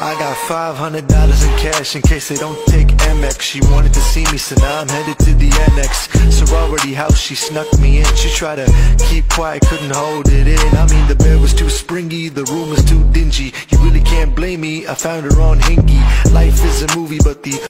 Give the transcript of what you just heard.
I got $500 in cash in case they don't take Amex. She wanted to see me, so now I'm headed to the annex. Sorority house, she snuck me in. She tried to keep quiet, couldn't hold it in. I mean, the bed was too springy, the room was too dingy. You really can't blame me, I found her on Hingy Life is a movie, but the